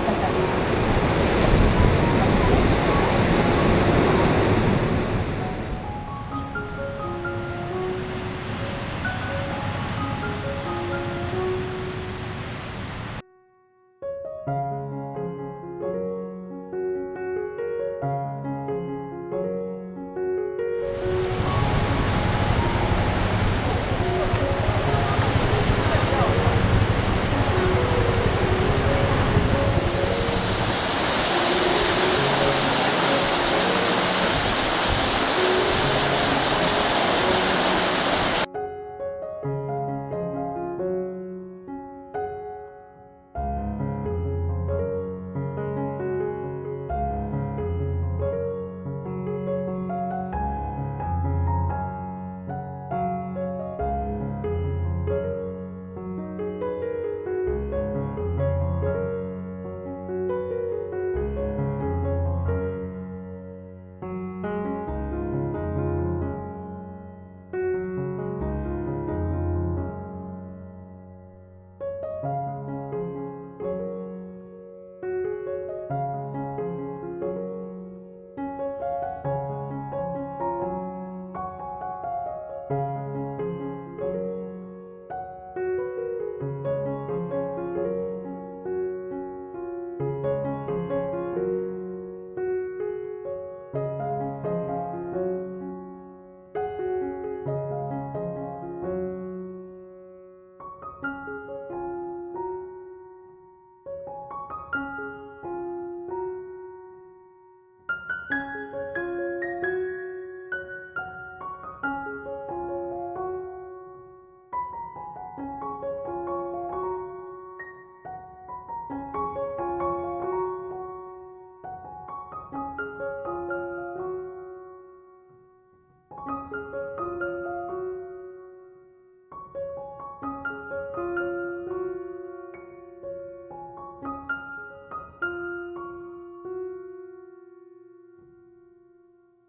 ta.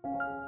you